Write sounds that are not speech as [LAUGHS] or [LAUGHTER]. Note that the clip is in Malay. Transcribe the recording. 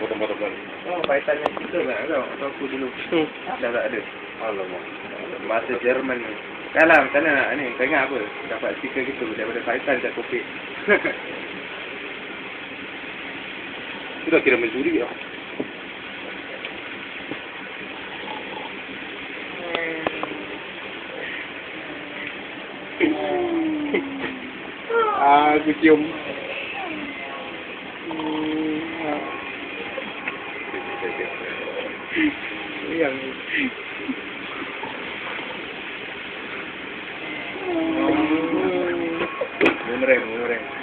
potong-potong balik. Oh, Python yang kita lah tau. Atau aku dulu. Hmm. Dah tak ada. Alamak. Bahasa Jerman ni. Kan lah, macam mana nak ni? Kau ingat apa? Dapat stiker gitu daripada Python kat kopik. Itu [LAUGHS] dah kira mencuri lah. [LAUGHS] Ah, aku cium. 对对对，一样。嗯，不累不累。